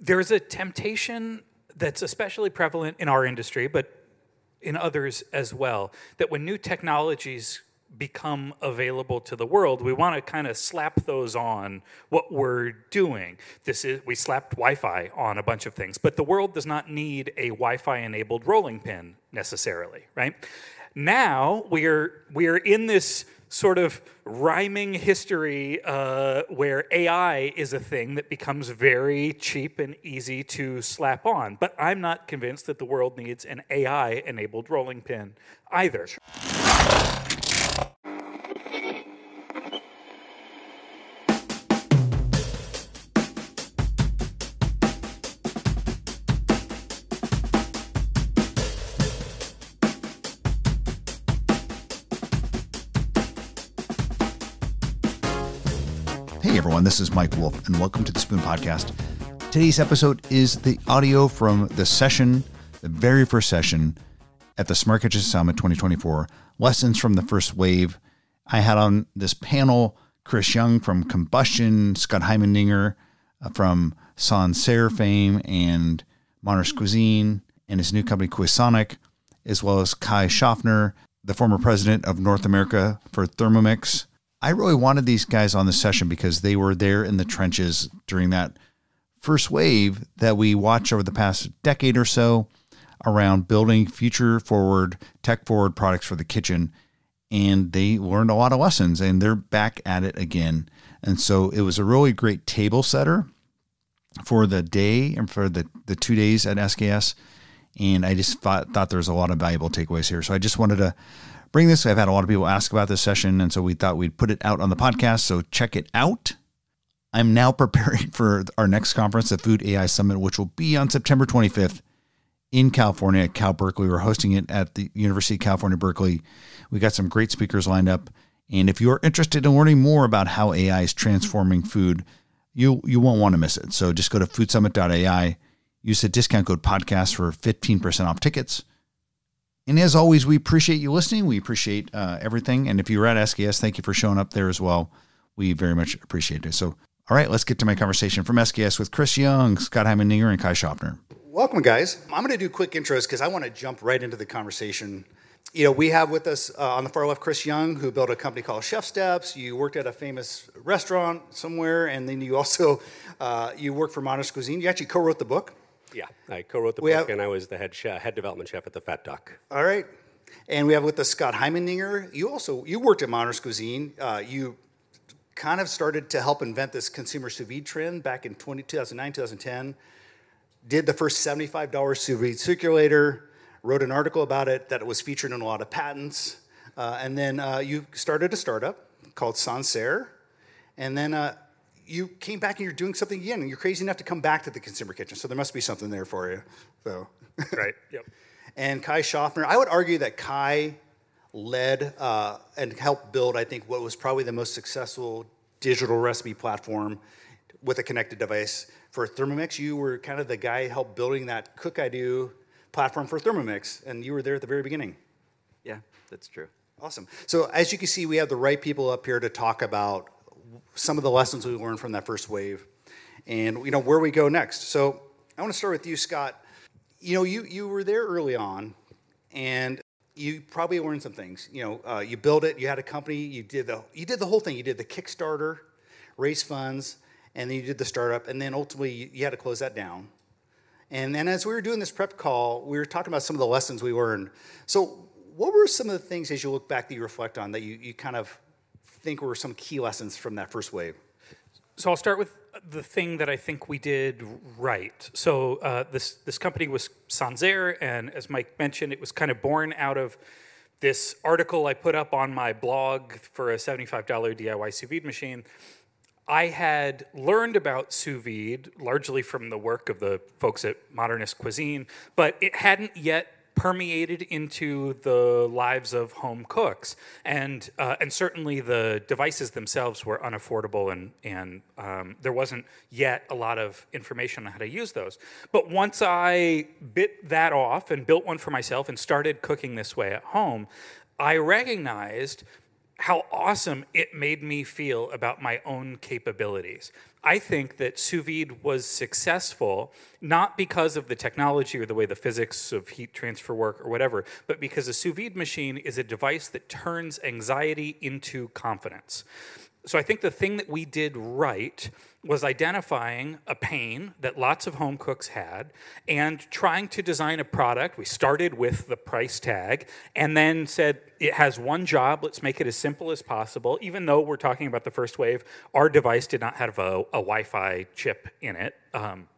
there's a temptation that's especially prevalent in our industry, but in others as well, that when new technologies become available to the world, we want to kind of slap those on what we're doing. This is we slapped Wi-Fi on a bunch of things, but the world does not need a Wi-Fi enabled rolling pin necessarily, right? Now we're we're in this sort of rhyming history uh, where AI is a thing that becomes very cheap and easy to slap on. But I'm not convinced that the world needs an AI enabled rolling pin either. Everyone, this is Mike Wolf, and welcome to the Spoon Podcast. Today's episode is the audio from the session, the very first session at the Smart Kitchen Summit 2024. Lessons from the first wave. I had on this panel Chris Young from Combustion, Scott Heimendinger uh, from Sansaire fame and Modernist Cuisine, and his new company Cuisonic, as well as Kai Schaffner, the former president of North America for Thermomix. I really wanted these guys on the session because they were there in the trenches during that first wave that we watched over the past decade or so around building future forward, tech forward products for the kitchen. And they learned a lot of lessons and they're back at it again. And so it was a really great table setter for the day and for the, the two days at SKS. And I just thought, thought there was a lot of valuable takeaways here. So I just wanted to bring this. I've had a lot of people ask about this session, and so we thought we'd put it out on the podcast. So check it out. I'm now preparing for our next conference, the Food AI Summit, which will be on September 25th in California at Cal Berkeley. We're hosting it at the University of California, Berkeley. We got some great speakers lined up. And if you're interested in learning more about how AI is transforming food, you you won't want to miss it. So just go to foodsummit.ai, use the discount code podcast for 15% off tickets. And as always, we appreciate you listening. We appreciate uh, everything. And if you were at SKS, thank you for showing up there as well. We very much appreciate it. So, all right, let's get to my conversation from SKS with Chris Young, Scott Heimendinger, and Kai Schaffner. Welcome, guys. I'm going to do quick intros because I want to jump right into the conversation. You know, we have with us uh, on the far left Chris Young, who built a company called ChefSteps. You worked at a famous restaurant somewhere, and then you also uh, you worked for Modernist Cuisine. You actually co-wrote the book. Yeah, I co-wrote the We book, have- and I was the head chef, head development chef at the Fat Duck. All right. And we have with us Scott Heimendinger. You also you worked at Modernist Cuisine. Uh, you kind of started to help invent this consumer sous vide trend back in 20, 2009, 2010. Did the first $75 sous vide circulator. Wrote an article about it that it was featured in a lot of patents. Uh, and then uh, you started a startup called Sansaire. And then uh, you came back and you're doing something again. And you're crazy enough to come back to the consumer kitchen. So there must be something there for you. So. Right. Yep. and Kai Schaffner. I would argue that Kai led uh, and helped build, I think, what was probably the most successful digital recipe platform with a connected device for Thermomix. You were kind of the guy who helped building that Cookidoo platform for Thermomix, and you were there at the very beginning. Yeah, that's true. Awesome. So as you can see, we have the right people up here to talk about some of the lessons we learned from that first wave, and you know where we go next. So I want to start with you, Scott. You know, you you were there early on, and you probably learned some things. You know, uh, you built it. You had a company. You did the you did the whole thing. You did the Kickstarter, raise funds, and then you did the startup, and then ultimately you, you had to close that down. And then as we were doing this prep call, we were talking about some of the lessons we learned. So, what were some of the things as you look back that you reflect on that you, you kind of think were some key lessons from that first wave? So I'll start with the thing that I think we did right. So uh, this this company was Sansaire, and as Mike mentioned, it was kind of born out of this article I put up on my blog for a $75 DIY sous vide machine. I had learned about sous vide largely from the work of the folks at Modernist Cuisine, but it hadn't yet permeated into the lives of home cooks, and uh, and certainly the devices themselves were unaffordable, and and um, there wasn't yet a lot of information on how to use those. But once I bit that off and built one for myself and started cooking this way at home, I recognized how awesome it made me feel about my own capabilities. I think that sous vide was successful not because of the technology or the way the physics of heat transfer work or whatever, but because a sous vide machine is a device that turns anxiety into confidence. So I think the thing that we did right was identifying a pain that lots of home cooks had and trying to design a product. We started with the price tag and then said it has one job, let's make it as simple as possible. Even though we're talking about the first wave, our device did not have a, a Wi Fi chip in it. Um,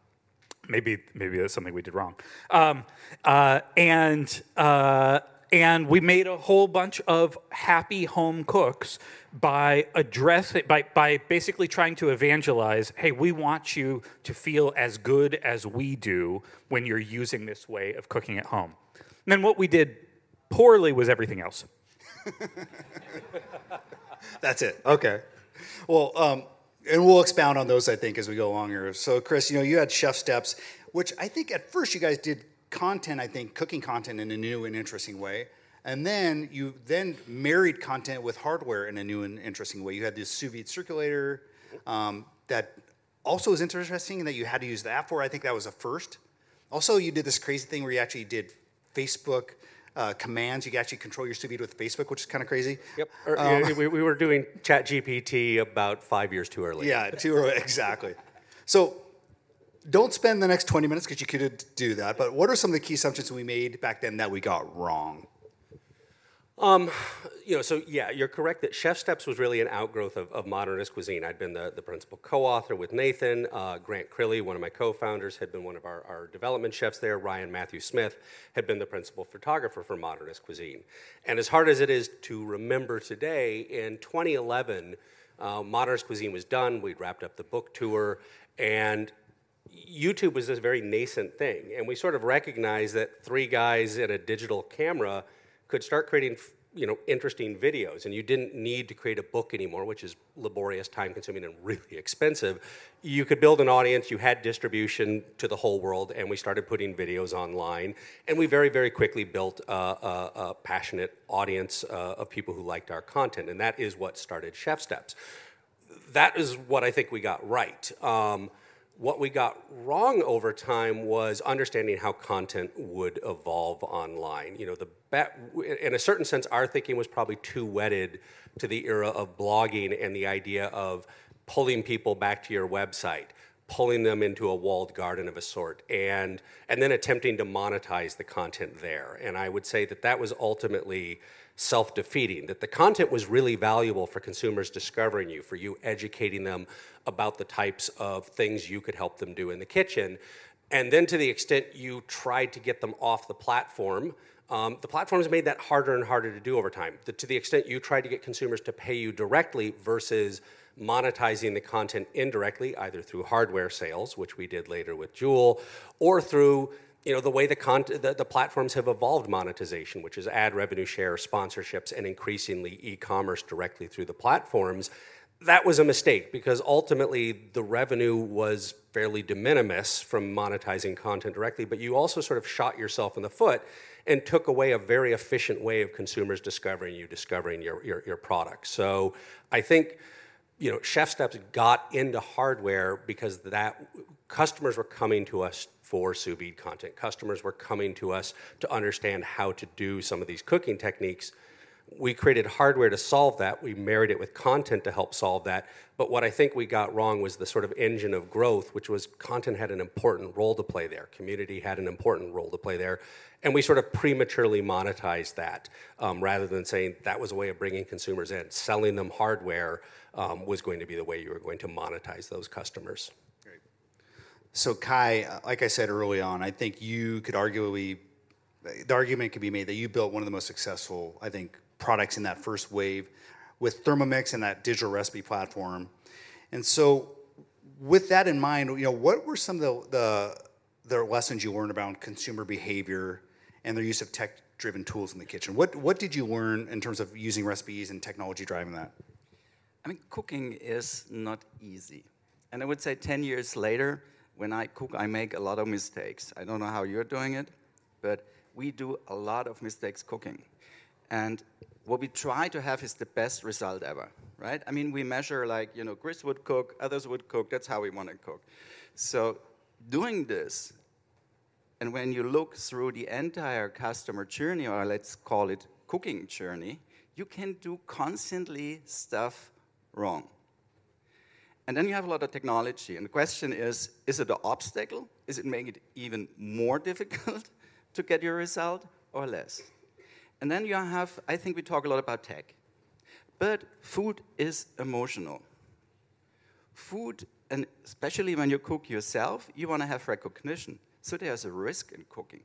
maybe, maybe that's something we did wrong. Um, uh, and uh, and we made a whole bunch of happy home cooks by addressing by, by basically trying to evangelize hey we want you to feel as good as we do when you're using this way of cooking at home and then what we did poorly was everything else That's it. Okay. Well, um, and we'll expound on those, I think, as we go along here. So, Chris, you know, you had ChefSteps, which I think at first you guys did content, I think, cooking content in a new and interesting way. And then you then married content with hardware in a new and interesting way. You had this sous vide circulator um, that also was interesting in that you had to use that for. I think that was a first. Also, you did this crazy thing where you actually did Facebook uh, commands. You could actually control your sous vide with Facebook, which is kind of crazy. Yep. Or, yeah, we, we were doing Chat GPT about five years too early. Yeah, too early, exactly. So don't spend the next 20 minutes because you could do that. But what are some of the key assumptions we made back then that we got wrong? Um, you know, so yeah, you're correct that ChefSteps was really an outgrowth of, of modernist cuisine. I'd been the, the principal co-author with Nathan. Uh, Grant Crilly, one of my co-founders, had been one of our, our development chefs there. Ryan Matthew Smith had been the principal photographer for modernist cuisine. And as hard as it is to remember today, in 2011, uh, modernist cuisine was done. We'd wrapped up the book tour, and YouTube was this very nascent thing. And we sort of recognized that three guys at a digital camera – could start creating you know interesting videos and you didn't need to create a book anymore which is laborious time consuming and really expensive you could build an audience you had distribution to the whole world and we started putting videos online and we very very quickly built a, a, a passionate audience uh, of people who liked our content and that is what started ChefSteps that is what i think we got right um, what we got wrong over time was understanding how content would evolve online. You know, the in a certain sense, our thinking was probably too wedded to the era of blogging and the idea of pulling people back to your website, pulling them into a walled garden of a sort, and and then attempting to monetize the content there. And I would say that that was ultimately self-defeating. That the content was really valuable for consumers discovering you, for you educating them about the types of things you could help them do in the kitchen. And then to the extent you tried to get them off the platform, um, the platforms made that harder and harder to do over time. The, to the extent you tried to get consumers to pay you directly versus monetizing the content indirectly, either through hardware sales, which we did later with Joule, or through you know the way the, the, the platforms have evolved monetization, which is ad revenue share, sponsorships, and increasingly e-commerce directly through the platforms that was a mistake because ultimately the revenue was fairly de minimis from monetizing content directly, but you also sort of shot yourself in the foot and took away a very efficient way of consumers discovering you, discovering your, your, your product. So I think you know, ChefSteps got into hardware because that customers were coming to us for sous vide content. Customers were coming to us to understand how to do some of these cooking techniques we created hardware to solve that. We married it with content to help solve that. But what I think we got wrong was the sort of engine of growth, which was content had an important role to play there, community had an important role to play there, and we sort of prematurely monetized that um, rather than saying that was a way of bringing consumers in. Selling them hardware um, was going to be the way you were going to monetize those customers. So Kai, like I said early on, I think you could arguably, the argument could be made that you built one of the most successful, I think, products in that first wave with Thermomix and that digital recipe platform. And so, with that in mind, you know, what were some of the, the, the lessons you learned about consumer behavior and their use of tech-driven tools in the kitchen? What what did you learn in terms of using recipes and technology driving that? I mean, cooking is not easy, and I would say 10 years later, when I cook, I make a lot of mistakes. I don't know how you're doing it, but we do a lot of mistakes cooking. And what we try to have is the best result ever, right? I mean, we measure like, you know, Chris would cook, others would cook, that's how we want to cook. So doing this, and when you look through the entire customer journey, or let's call it cooking journey, you can do constantly stuff wrong. And then you have a lot of technology. And the question is is it an obstacle? Is it making it even more difficult to get your result or less? And then you have, I think we talk a lot about tech. But food is emotional. Food, and especially when you cook yourself, you want to have recognition. So there's a risk in cooking.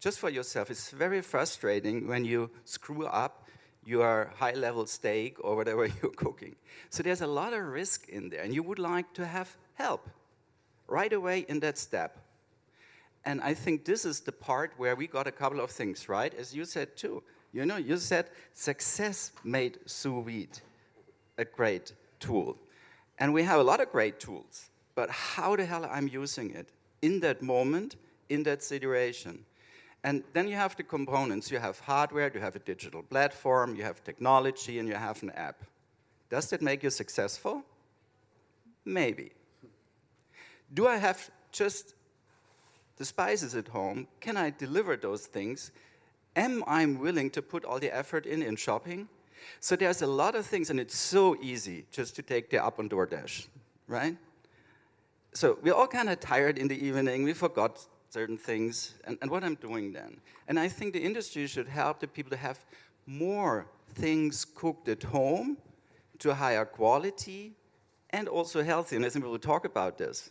Just for yourself, it's very frustrating when you screw up your high level steak or whatever you're cooking. So there's a lot of risk in there, and you would like to have help right away in that step. And I think this is the part where we got a couple of things right, as you said too. You know, you said success made sous vide a great tool. And we have a lot of great tools, but how the hell I'm using it in that moment, in that situation? And then you have the components. You have hardware, you have a digital platform, you have technology, and you have an app. Does that make you successful? Maybe. Do I have just the spices at home? Can I deliver those things? Am I willing to put all the effort in in shopping? So there's a lot of things, and it's so easy just to take the app on DoorDash, right? So we're all kind of tired in the evening. We forgot certain things, and, and what I'm doing then. And I think the industry should help the people to have more things cooked at home to higher quality and also healthy. And I think we will talk about this.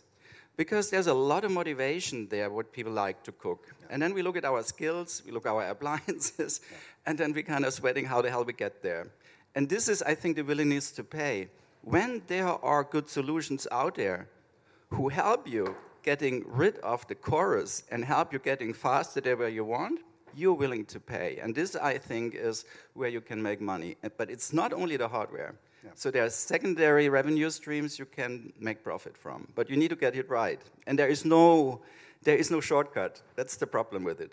Because there's a lot of motivation there, what people like to cook. Yeah. And then we look at our skills, we look at our appliances, yeah. and then we kind of sweating how the hell we get there. And this is, I think, the willingness to pay. When there are good solutions out there who help you getting rid of the chorus and help you getting faster there where you want, you're willing to pay. And this, I think, is where you can make money. Uh, but it's not only the hardware. Yeah. So there are secondary revenue streams you can make profit from, but you need to get it right. And there is no, there is no shortcut. That's the problem with it.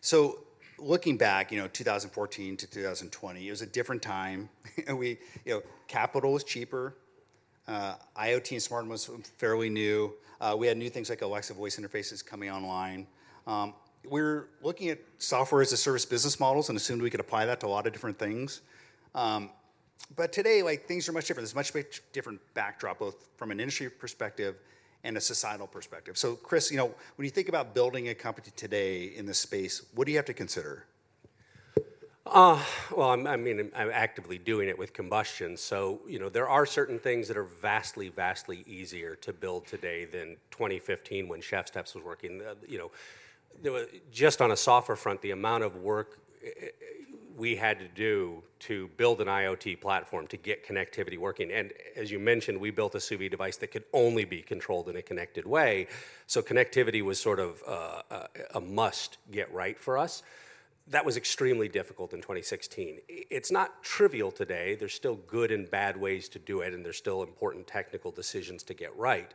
So looking back, you know, 2014 to 2020, it was a different time. we, you know, capital was cheaper. Uh, IoT and smart was fairly new. Uh, we had new things like Alexa voice interfaces coming online. Um, we are looking at software as a service business models and assumed we could apply that to a lot of different things. Um, but today, like things are much different. There's much, much different backdrop, both from an industry perspective and a societal perspective. So, Chris, you know, when you think about building a company today in this space, what do you have to consider? Uh, well, I'm, I mean, I'm actively doing it with combustion. So, you know, there are certain things that are vastly, vastly easier to build today than 2015 when ChefSteps was working. Uh, you know, there was, just on a software front, the amount of work eh, eh, we had to do to build an IoT platform to get connectivity working. And as you mentioned, we built a sous vide device that could only be controlled in a connected way. So connectivity was sort of uh, a, a must get right for us that was extremely difficult in 2016. It's not trivial today. There's still good and bad ways to do it, and there's still important technical decisions to get right.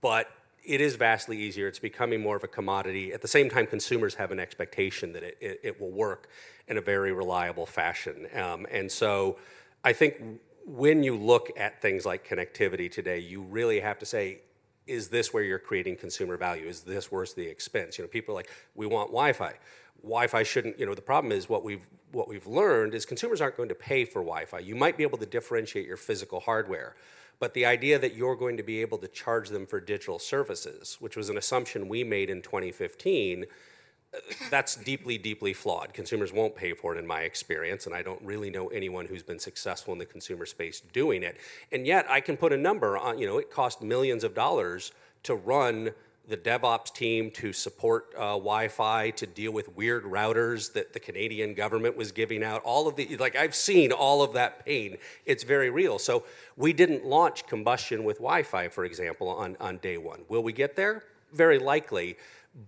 But it is vastly easier. It's becoming more of a commodity. At the same time, consumers have an expectation that it, it, it will work in a very reliable fashion. Um, and so I think when you look at things like connectivity today, you really have to say, is this where you're creating consumer value? Is this worth the expense? You know, people are like, we want Wi-Fi. Wi-Fi shouldn't, you know, the problem is what we've what we've learned is consumers aren't going to pay for Wi-Fi. You might be able to differentiate your physical hardware, but the idea that you're going to be able to charge them for digital services, which was an assumption we made in 2015, that's deeply, deeply flawed. Consumers won't pay for it, in my experience, and I don't really know anyone who's been successful in the consumer space doing it. And yet, I can put a number on. You know, it cost millions of dollars to run the DevOps team to support uh, Wi-Fi, to deal with weird routers that the Canadian government was giving out. All of the like I've seen all of that pain. It's very real. So we didn't launch combustion with Wi-Fi, for example, on on day one. Will we get there? Very likely.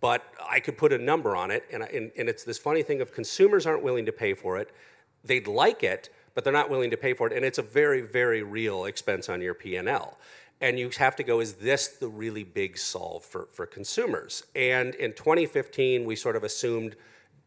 But I could put a number on it, and, and, and it's this funny thing of consumers aren't willing to pay for it. They'd like it, but they're not willing to pay for it, and it's a very, very real expense on your P&L and you have to go, is this the really big solve for, for consumers? And in 2015, we sort of assumed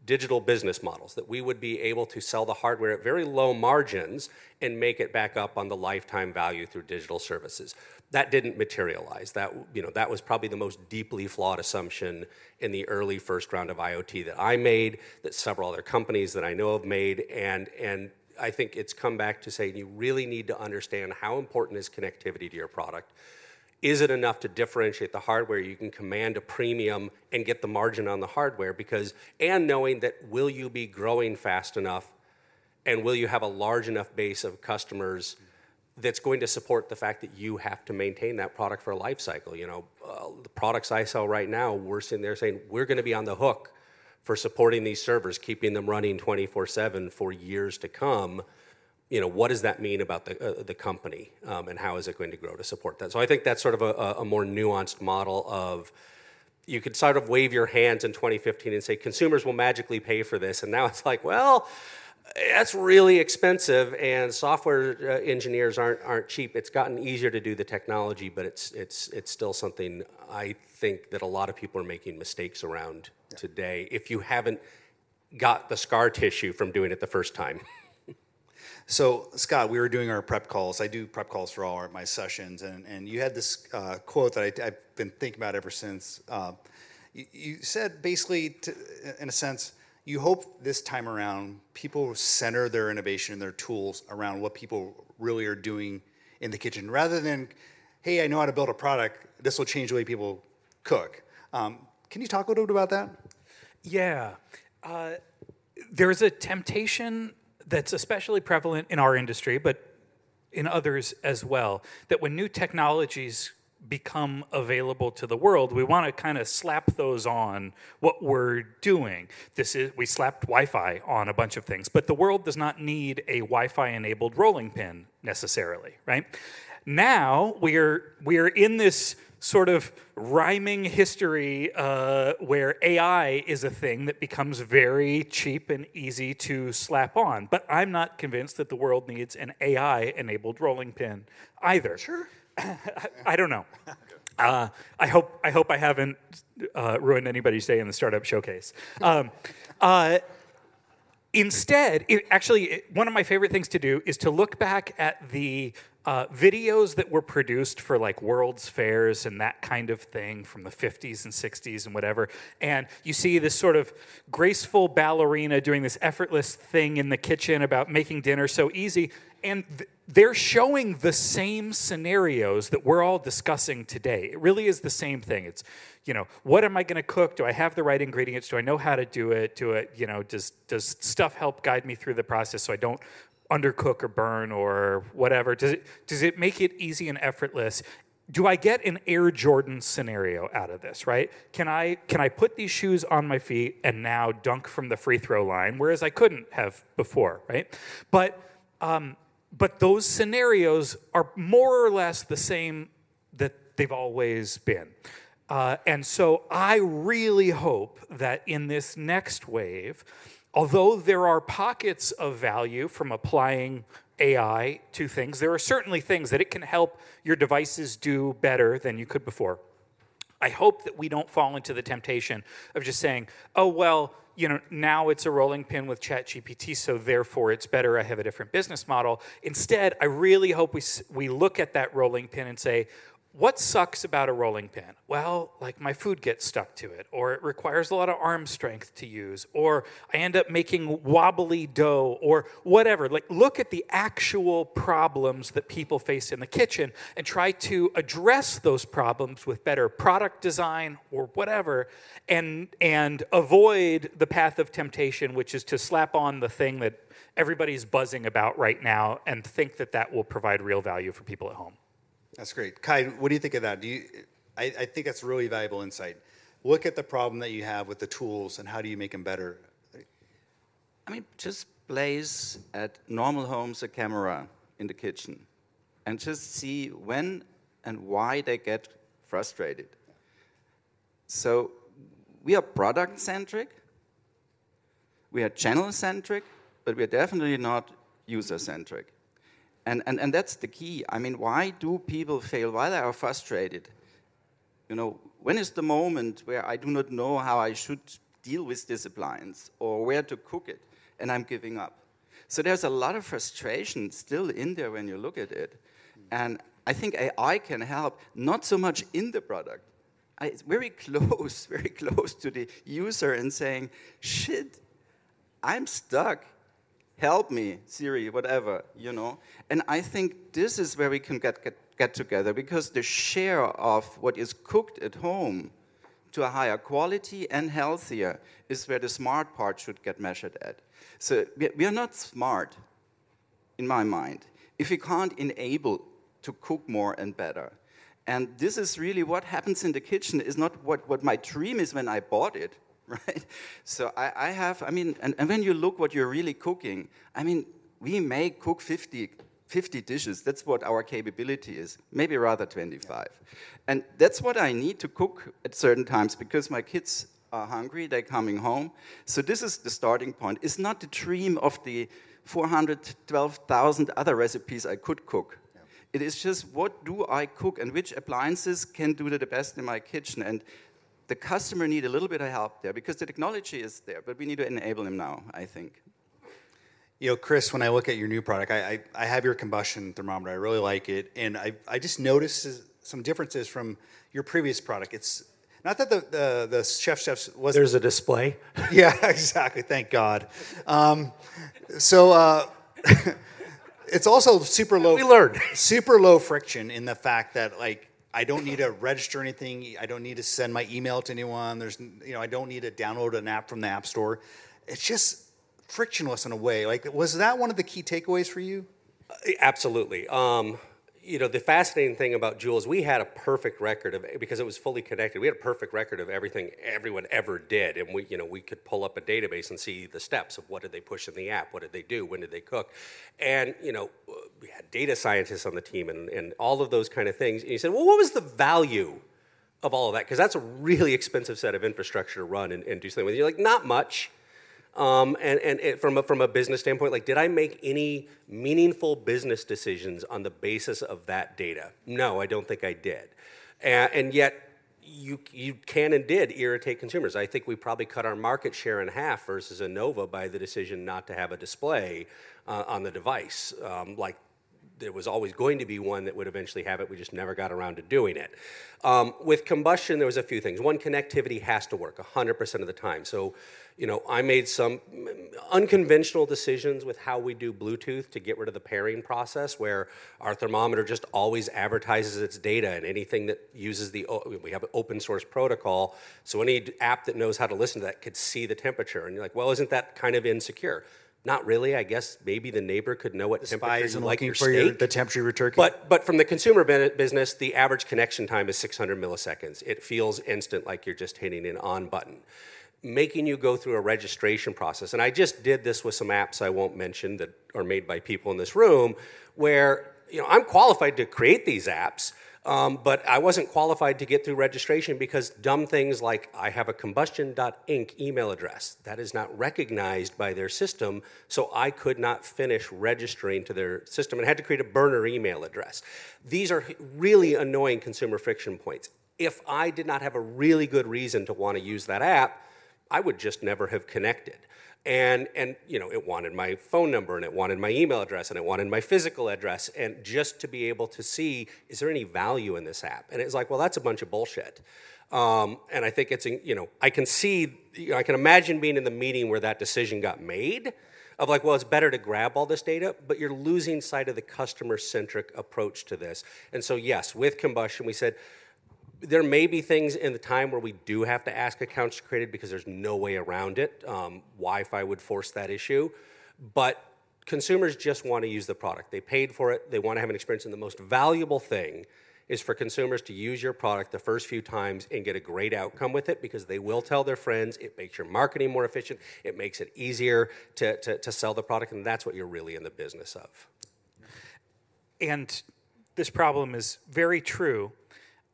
digital business models, that we would be able to sell the hardware at very low margins and make it back up on the lifetime value through digital services. That didn't materialize. That, you know, that was probably the most deeply flawed assumption in the early first round of IoT that I made, that several other companies that I know have made, and, and I think it's come back to saying you really need to understand how important is connectivity to your product. Is it enough to differentiate the hardware? You can command a premium and get the margin on the hardware because and knowing that will you be growing fast enough and will you have a large enough base of customers that's going to support the fact that you have to maintain that product for a life cycle? You know uh, the products i sell right now we're sitting there saying we're going to be on the hook for supporting these servers keeping them running 24-7 for years to come you know, what does that mean about the, uh, the company um, and how is it going to grow to support that? So I think that's sort of a, a, more nuanced model of you could sort of wave your hands in 2015 and say consumers will magically pay for this. And now it's like, well, that's really expensive and software uh, engineers aren't, aren't cheap. It's gotten easier to do the technology, but it's, it's, it's still something I think that a lot of people are making mistakes around yeah. today if you haven't got the scar tissue from doing it the first time. So, Scott, we were doing our prep calls. I do prep calls for all our, my sessions, and, and you had this uh, quote that I, have been thinking about ever since. Uh, you, you, said basically, to, in a sense, you hope this time around people center their innovation and their tools around what people really are doing in the kitchen rather than, hey, I know how to build a product, this will change the way people cook. Um, can you talk a little bit about that? Yeah. Uh, there's a temptation that's especially prevalent in our industry, but in others as well, that when new technologies become available to the world, we want to kind of slap those on what we're doing. This is we slapped Wi-Fi on a bunch of things, but the world does not need a Wi-Fi enabled rolling pin necessarily, right? Now we're we're in this sort of rhyming history uh, where AI is a thing that becomes very cheap and easy to slap on. But I'm not convinced that the world needs an AI enabled rolling pin either. Sure. I don't know. Uh, I hope I hope I haven't uh, ruined anybody's day in the startup showcase. Um, uh, instead, it, actually, it, one of my favorite things to do is to look back at the uh, videos that were produced for like World's Fairs and that kind of thing from the 50s and 60s and whatever. And you see this sort of graceful ballerina doing this effortless thing in the kitchen about making dinner so easy. And th- they're showing the same scenarios that we're all discussing today. It really is the same thing. It's, you know, what am I going to cook? Do I have the right ingredients? Do I know how to do it? Do it, you know, does does stuff help guide me through the process so I don't undercook or burn or whatever? Does it does it make it easy and effortless? Do I get an Air Jordan scenario out of this, right? Can I can I put these shoes on my feet and now dunk from the free throw line, whereas I couldn't have before, right? But um, but those scenarios are more or less the same that they've always been. Uh, and so I really hope that in this next wave, although there are pockets of value from applying AI to things, there are certainly things that it can help your devices do better than you could before. I hope that we don't fall into the temptation of just saying, oh, well, you know, now it's a rolling pin with ChatGPT, so therefore it's better. I have a different business model. Instead, I really hope we, we look at that rolling pin and say, what sucks about a rolling pin? Well, like my food gets stuck to it, or it requires a lot of arm strength to use, or I end up making wobbly dough, or whatever. Like, look at the actual problems that people face in the kitchen and try to address those problems with better product design or whatever, and, and avoid the path of temptation, which is to slap on the thing that everybody's buzzing about right now and think that that will provide real value for people at home. That's great. Kai, what do you think of that? Do you, I, I think that's really valuable insight. Look at the problem that you have with the tools and how do you make them better? I mean, just place at normal homes a camera in the kitchen and just see when and why they get frustrated. So we are product centric, we are channel centric, but we are definitely not user centric. And, and, and that's the key. I mean, why do people fail? Why they are frustrated? You know, when is the moment where I do not know how I should deal with this appliance or where to cook it, and I'm giving up. So there's a lot of frustration still in there when you look at it. And I think AI can help, not so much in the product. I, it's very close, very close to the user and saying, shit, I'm stuck. Help me, Siri, whatever, you know. And I think this is where we can get, get, get together because the share of what is cooked at home to a higher quality and healthier is where the smart part should get measured at. So we are not smart, in my mind, if we can't enable to cook more and better. And this is really what happens in the kitchen is not what, what my dream is when I bought it, right? So I, I have, I mean, and, and when you look what you're really cooking, I mean, we may cook 50 50 dishes. That's what our capability is, maybe rather 25. And that's what I need to cook at certain times because my kids are hungry, they're coming home. So this is the starting point. It's not the dream of the 412,000 other recipes I could cook. Yeah. It is just what do I cook and which appliances can do the best in my kitchen. And the customer need a little bit of help there because the technology is there, but we need to enable them now, I think. You know, Chris, when I look at your new product, I, I, I have your combustion thermometer. I really like it. And I, I just noticed some differences from your previous product. It's not that the, the, the ChefSteps was. There's a display. yeah, exactly. Thank God. Um, so uh, it's also super low. We learned. Super low friction in the fact that, like, I don't need to register anything. I don't need to send my email to anyone. There's, you know, I don't need to download an app from the App Store. It's just frictionless in a way. Like, was that one of the key takeaways for you? Absolutely. Um, you know, the fascinating thing about Joule, we had a perfect record of because it was fully connected. We had a perfect record of everything everyone ever did, and we, you know, we could pull up a database and see the steps of what did they push in the app, what did they do, when did they cook, and you know, we had data scientists on the team and, and all of those kind of things. And you said, well, what was the value of all of that? Because that's a really expensive set of infrastructure to run and, and do something with. You're like, not much. Um, and and it, from, a, from a business standpoint, like, did I make any meaningful business decisions on the basis of that data? No, I don't think I did. And, and yet, you, you can and did irritate consumers. I think we probably cut our market share in half versus Anova by the decision not to have a display uh, on the device, um, like there was always going to be one that would eventually have it. We just never got around to doing it. Um, with combustion, there was a few things. One, connectivity has to work 100% of the time. So, you know, I made some unconventional decisions with how we do Bluetooth to get rid of the pairing process, where our thermometer just always advertises its data, and anything that uses the we have an open source protocol, so any app that knows how to listen to that could see the temperature. And you're like, well, isn't that kind of insecure? Not really. I guess maybe the neighbor could know what the temperature you like your for steak. Your, the temperature of your turkey. But but from the consumer business, the average connection time is 600 milliseconds. It feels instant, like you're just hitting an on button, making you go through a registration process. And I just did this with some apps I won't mention that are made by people in this room, where you know I'm qualified to create these apps um, but I wasn't qualified to get through registration because dumb things like I have a combustion.inc email address that is not recognized by their system, so I could not finish registering to their system and had to create a burner email address. These are really annoying consumer friction points. If I did not have a really good reason to want to use that app, I would just never have connected. And and you know it wanted my phone number and it wanted my email address and it wanted my physical address and just to be able to see is there any value in this app? And it's like well that's a bunch of bullshit. Um, and i think it's you know i can see you know, i can imagine being in the meeting where that decision got made of like well it's better to grab all this data but you're losing sight of the customer centric approach to this. And so yes with combustion we said there may be things in the time where we do have to ask accounts created because there's no way around it. Um, Wi-Fi would force that issue, but consumers just want to use the product. They paid for it. They want to have an experience, and the most valuable thing is for consumers to use your product the first few times and get a great outcome with it because they will tell their friends. It makes your marketing more efficient. It makes it easier to, to, to sell the product, and that's what you're really in the business of. And this problem is very true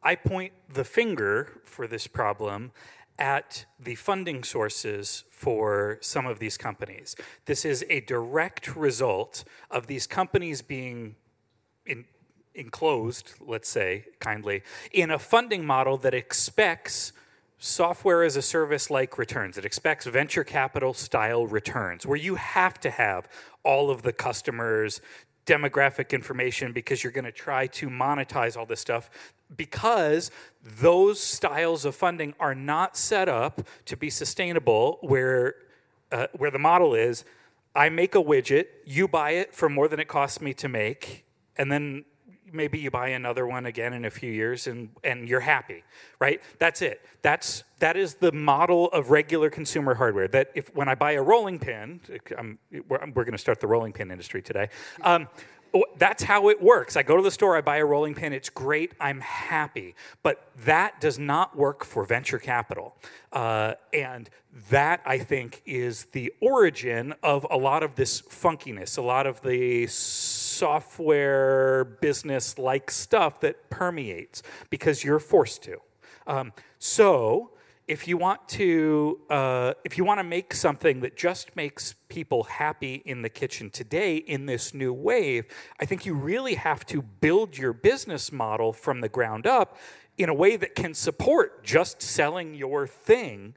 I point the finger for this problem at the funding sources for some of these companies. This is a direct result of these companies being in, enclosed, let's say kindly, in a funding model that expects software as a service like returns. It expects venture capital style returns where you have to have all of the customers' demographic information because you're going to try to monetize all this stuff because those styles of funding are not set up to be sustainable where uh, where the model is. I make a widget, you buy it for more than it costs me to make, and then maybe you buy another one again in a few years and, and you're happy right? That's it. That's that is the model of regular consumer hardware that if when i buy a rolling pin I'm, we're, we're going to start the rolling pin industry today. Um, that's how it works. I go to the store i buy a rolling pin it's great i'm happy. But that does not work for venture capital. Uh, and that i think is the origin of a lot of this funkiness a lot of the software business like stuff that permeates because you're forced to. Um, so, if you want to uh, if you want to make something that just makes people happy in the kitchen today in this new wave i think you really have to build your business model from the ground up in a way that can support just selling your thing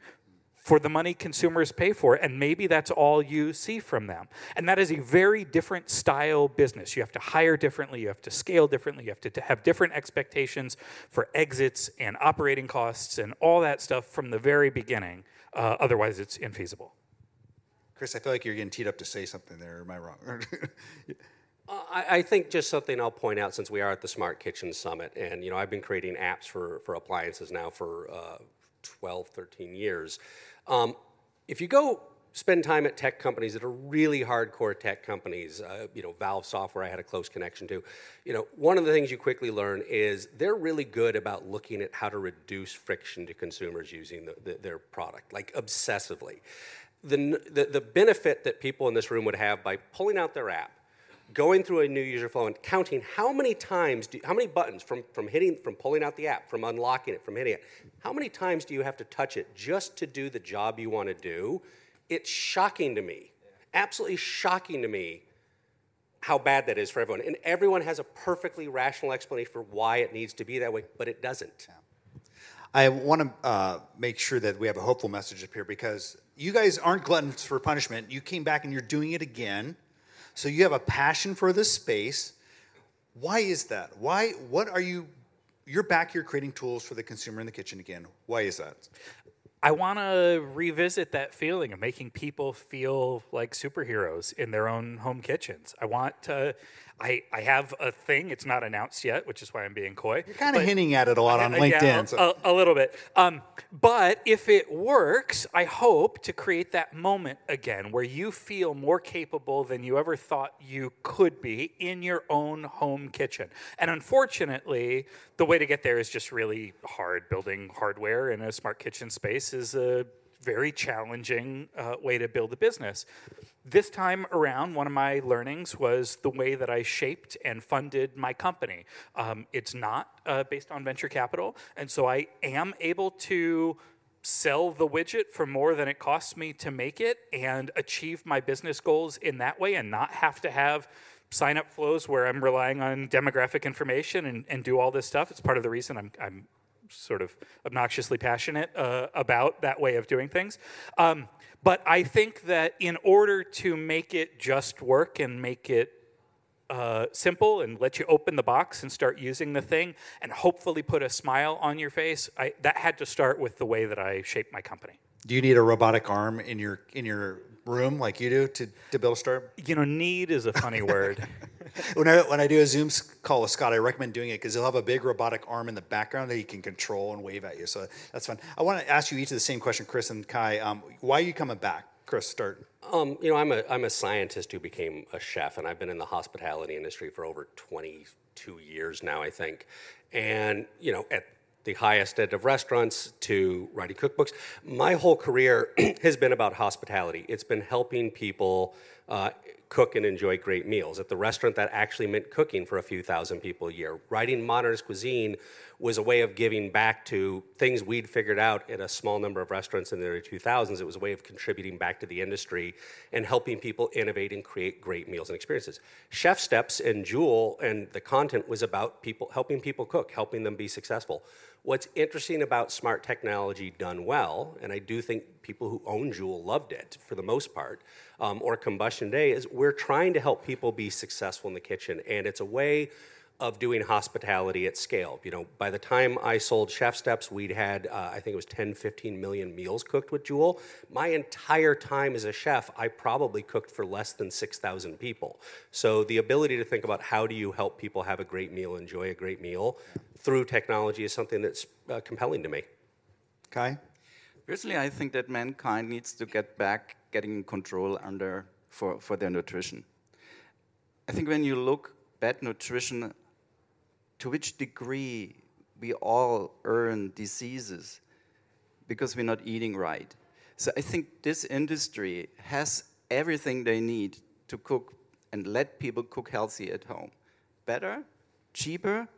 for the money consumers pay for, and maybe that's all you see from them. And that is a very different style business. You have to hire differently, you have to scale differently, you have to have different expectations for exits and operating costs and all that stuff from the very beginning. Uh, otherwise, it's infeasible. Chris, I feel like you're getting teed up to say something there. Am I wrong? Uh, I, I, think just something I'll point out since we are at the Smart Kitchen Summit, and you know I've been creating apps for, for appliances now for uh, 12, 13 years. Um, if you go spend time at tech companies that are really hardcore tech companies, uh, you know, Valve Software I had a close connection to, you know, one of the things you quickly learn is they're really good about looking at how to reduce friction to consumers using the, the, their product, like obsessively. The, the, the benefit that people in this room would have by pulling out their app, going through a new user flow and counting how many times, do, how many buttons from, from hitting, from pulling out the app, from unlocking it, from hitting it, how many times do you have to touch it just to do the job you want to do? It's shocking to me, absolutely shocking to me how bad that is for everyone. And everyone has a perfectly rational explanation for why it needs to be that way, but it doesn't. I want to uh, make sure that we have a hopeful message up here because you guys aren't gluttons for punishment. You came back and you're doing it again. So you have a passion for this space. Why is that? Why? What are you? You're back here creating tools for the consumer in the kitchen again. Why is that? I want to revisit that feeling of making people feel like superheroes in their own home kitchens. I want to I, I have a thing. It's not announced yet, which is why I'm being coy. You're kind of hinting at it a lot on LinkedIn. Yeah, so. a, a, little bit. Um, but if it works, I hope to create that moment again where you feel more capable than you ever thought you could be in your own home kitchen. And unfortunately, the way to get there is just really hard. Building hardware in a smart kitchen space is a very challenging uh, way to build a business. This time around, one of my learnings was the way that I shaped and funded my company. Um, it's not uh, based on venture capital, and so I am able to sell the widget for more than it costs me to make it and achieve my business goals in that way and not have to have sign up flows where I'm relying on demographic information and, and do all this stuff. It's part of the reason I'm, I'm sort of obnoxiously passionate uh, about that way of doing things. Um, but I think that in order to make it just work and make it uh, simple and let you open the box and start using the thing and hopefully put a smile on your face, I, that had to start with the way that I shaped my company. Do you need a robotic arm in your in your room like you do to, to build a startup? You know, need is a funny word. when I when I do a Zoom call with Scott, I recommend doing it because he'll have a big robotic arm in the background that he can control and wave at you. So that's fun. I want to ask you each of the same question, Chris and Kai. Um, why are you coming back? Chris, start. Um, you know, I'm a I'm a scientist who became a chef, and I've been in the hospitality industry for over 22 years now, I think. And you know, at the highest end of restaurants to writing cookbooks. My whole career has been about hospitality. It's been helping people uh, cook and enjoy great meals. At the restaurant, that actually meant cooking for a few thousand people a year. Writing modernist cuisine was a way of giving back to things we'd figured out at a small number of restaurants in the early 2000s. It was a way of contributing back to the industry and helping people innovate and create great meals and experiences. ChefSteps and Joule and the content was about people helping people cook, helping them be successful. What's interesting about smart technology done well, and I do think people who own Joule loved it for the most part, um, or Combustion Day, is we're trying to help people be successful in the kitchen. And it's a way of doing hospitality at scale. You know, by the time I sold ChefSteps, we'd had, uh, I think it was 10, 15 million meals cooked with Joule. My entire time as a chef, I probably cooked for less than 6,000 people. So the ability to think about how do you help people have a great meal, enjoy a great meal through technology is something that's uh, compelling to me. Kai? Personally, I think that mankind needs to get back getting control under for, for their nutrition. I think when you look bad nutrition to which degree we all earn diseases because we're not eating right. So I think this industry has everything they need to cook and let people cook healthy at home. Better, cheaper,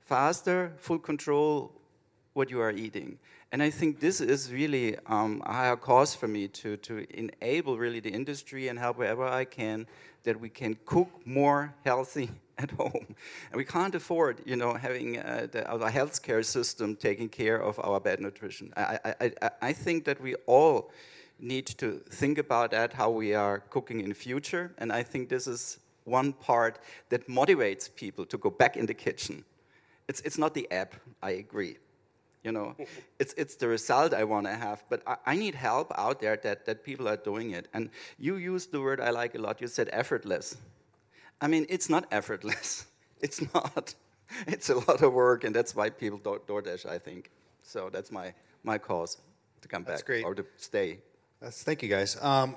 faster, full control what you are eating. And I think this is really um, a higher cause for me to, to enable really the industry and help wherever I can that we can cook more healthy at home. And we can't afford, you know, having uh, the, our healthcare system taking care of our bad nutrition. I, I, I, think that we all need to think about that, how we are cooking in the future. And I think this is one part that motivates people to go back in the kitchen. It's, it's not the app, I agree. You know, it's, it's the result I want to have, but I, I need help out there that, that people are doing it. And you used the word I like a lot. You said effortless. I mean, it's not effortless. It's not. It's a lot of work, and that's why people do DoorDash, I think. So that's my, my cause to come That's back great. or to stay. That's, thank you, guys. Um,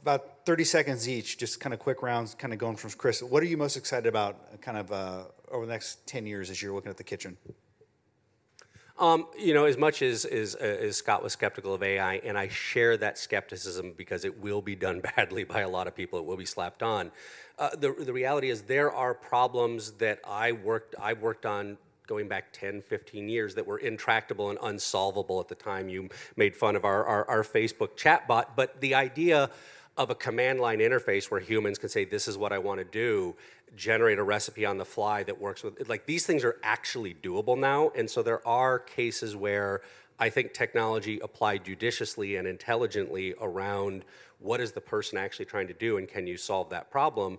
about 30 seconds each, just kind of quick rounds, kind of going from Chris. What are you most excited about kind of uh, over the next 10 years as you're looking at the kitchen? Um, you know, as much as, as, as Scott was skeptical of AI, and I share that skepticism because it will be done badly by a lot of people, it will be slapped on. Uh, the, the reality is there are problems that I worked, I worked on going back 10, 15 years that were intractable and unsolvable at the time. You made fun of our, our, our Facebook chatbot, but the idea of a command line interface where humans can say, This is what I want to do, generate a recipe on the fly that works with, like, these things are actually doable now. And so there are cases where I think technology applied judiciously and intelligently around what is the person actually trying to do and can you solve that problem.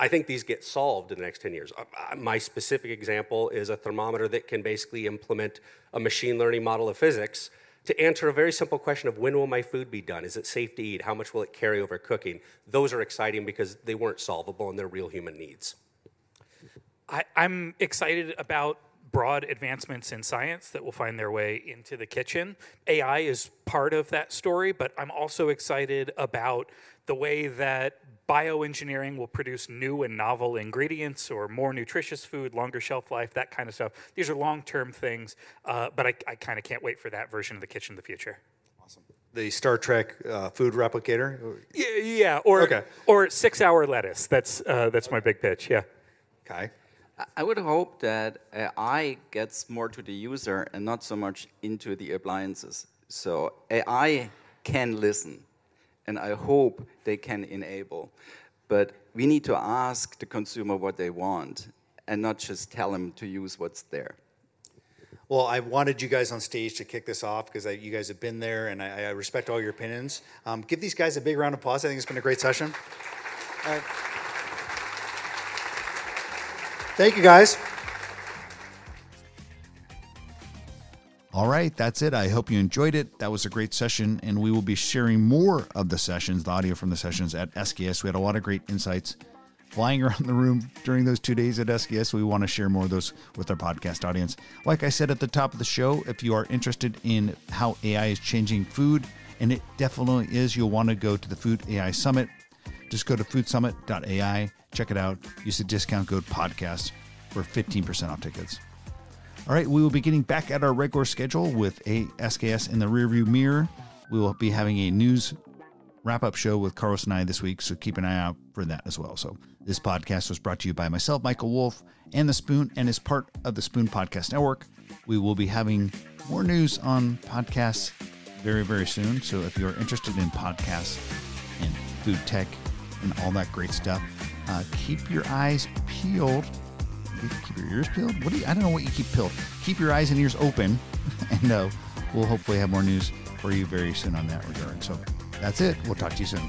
I think these get solved in the next 10 years. Uh, uh, My specific example is a thermometer that can basically implement a machine learning model of physics to answer a very simple question of when will my food be done? Is it safe to eat? How much will it carry over cooking? Those are exciting because they weren't solvable and they're real human needs. I, I'm excited about broad advancements in science that will find their way into the kitchen. AI is part of that story, but I'm also excited about the way that bioengineering will produce new and novel ingredients or more nutritious food, longer shelf life, that kind of stuff. These are long term things, uh, but I, I kind of can't wait for that version of the kitchen in the future. Awesome. The Star Trek uh, food replicator? Yeah, yeah or, Okay. or six hour lettuce. That's, uh, that's my big pitch, yeah. Kai? I- I would hope that AI gets more to the user and not so much into the appliances. So AI can listen, and I hope they can enable. But we need to ask the consumer what they want and not just tell them to use what's there. Well, I wanted you guys on stage to kick this off because you guys have been there and I, I respect all your opinions. Um, give these guys a big round of applause. I think it's been a great session. All right. Thank you, guys. All right, that's it. I hope you enjoyed it. That was a great session, and we will be sharing more of the sessions, the audio from the sessions at SKS. We had a lot of great insights flying around the room during those two days at SKS. We want to share more of those with our podcast audience. Like I said at the top of the show, if you are interested in how AI is changing food, and it definitely is, you'll want to go to the Food AI Summit. Just go to foodsummit.ai, check it out, use the discount code podcast for 15% off tickets. All right, we will be getting back at our regular schedule with a SKS in the rearview mirror. We will be having a news wrap up show with Carlos and I this week, so keep an eye out for that as well. So, this podcast was brought to you by myself, Michael Wolf, and The Spoon, and is part of the Spoon Podcast Network. We will be having more news on podcasts very, very soon. So, if you're interested in podcasts and food tech and all that great stuff, uh, keep your eyes peeled keep your ears peeled. What do you? I don't know what you keep peeled. Keep your eyes and ears open, and uh, we'll hopefully have more news for you very soon on that regard. So that's it. We'll talk to you soon.